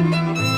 Música